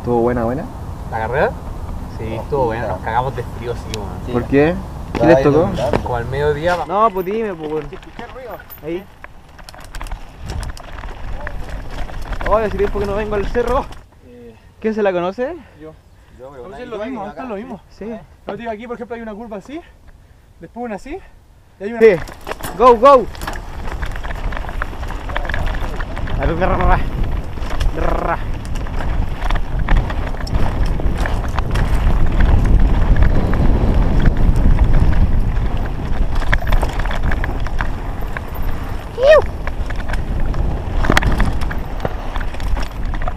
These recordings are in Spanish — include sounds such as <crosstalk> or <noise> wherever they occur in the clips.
¿Estuvo buena, buena? ¿La carrera? Sí, estuvo buena, nos cagamos de frío, sí, weón. Sí. ¿Por qué? ¿Qué les tocó? Como al mediodía, No, pues dime, pues. weón. Ahí. Oye, hace tiempo que no vengo al cerro. ¿Quién se la conoce? es lo mismo, esto es lo mismo. Sí. No digo, aquí por ejemplo hay una curva así, después una así, y hay una... Sí. Go, go. Arrrrra. Rrrra.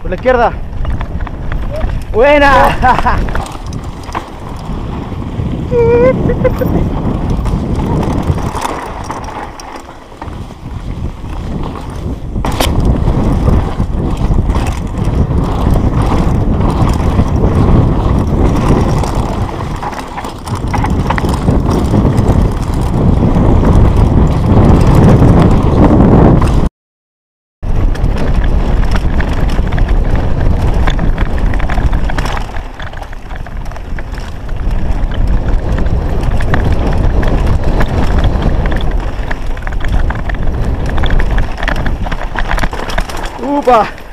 Por la izquierda. Buena. <laughs> Опа!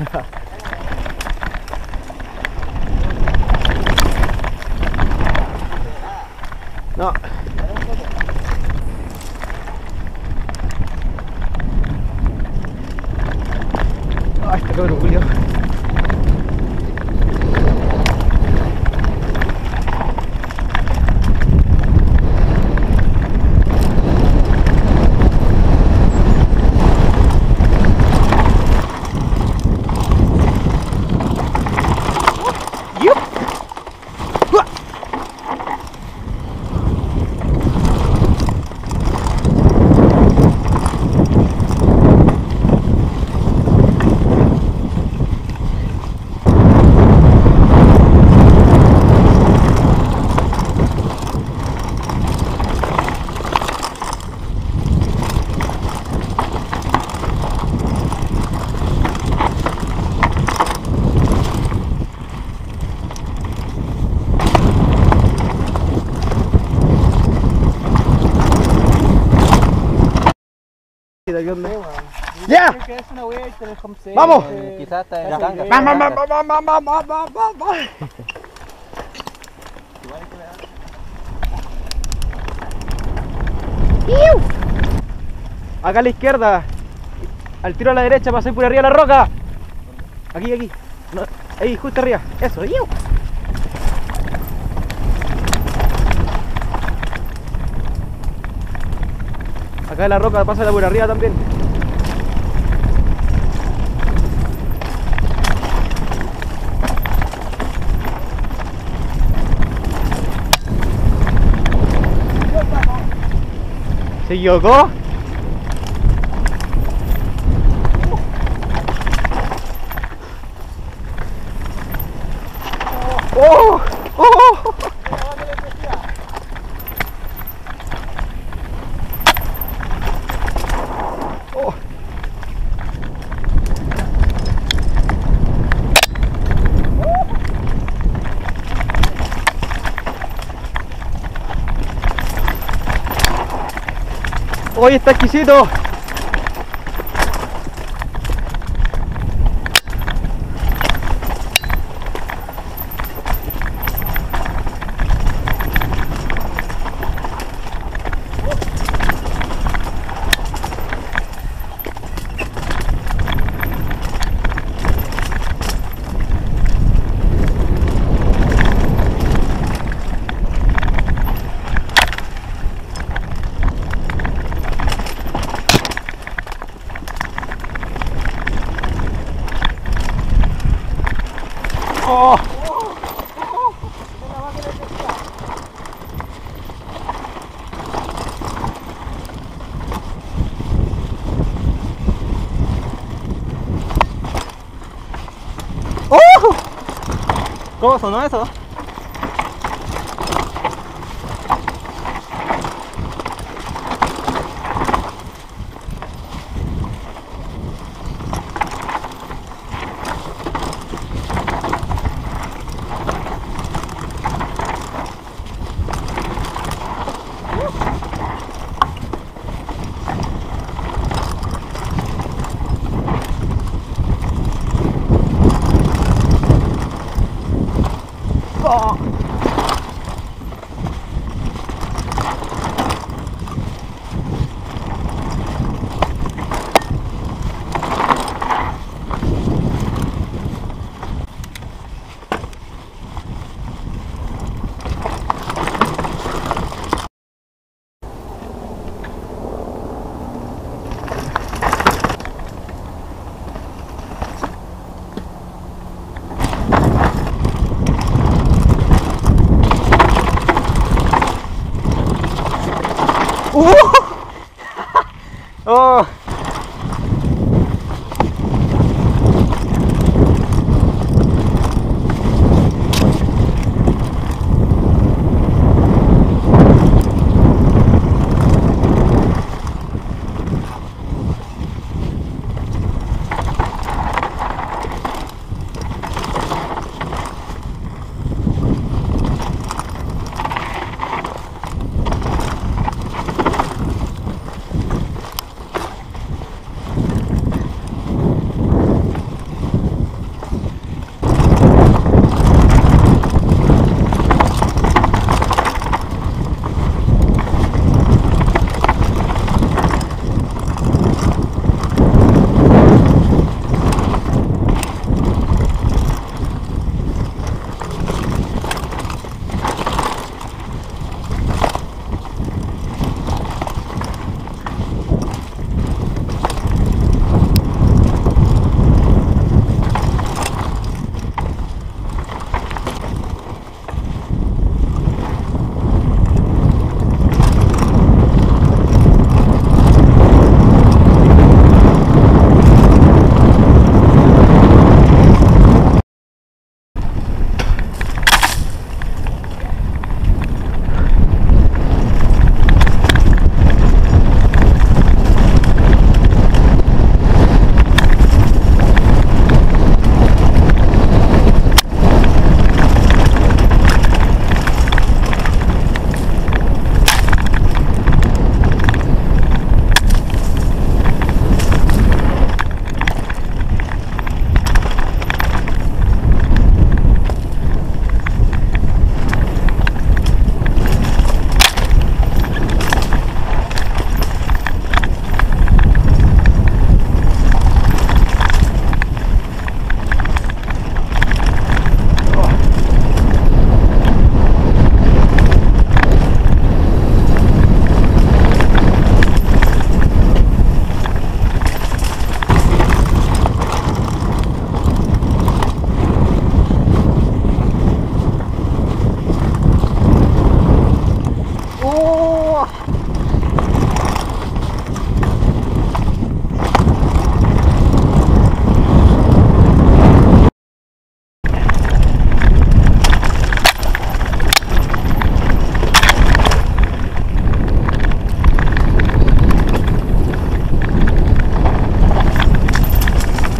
¡Ya! ¡Vamos! quizás está en. ¡Vamos, vamos, vamos, vamos, vamos, vamos! Acá a la izquierda. Al tiro a la derecha, pasé por arriba de la roca. Aquí, aquí. No, ahí, justo arriba. Eso, ¡iu! Acá la roca, pásala por arriba también. ¿Se equivocó? ¡Oh! ¡Oh! ¡Hoy está exquisito! ¡Oh! ¡Oh! ¿Cómo sonó eso?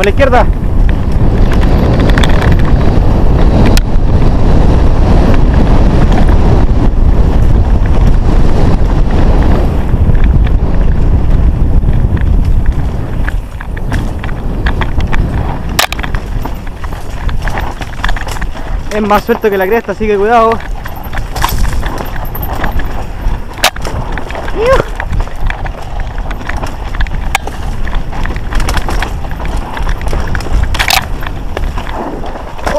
Por la izquierda. Es más suelto que la cresta, así que cuidado. ¡Iu!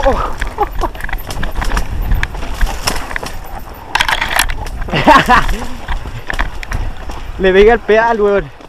Oh. Le pegué al pedal, weón.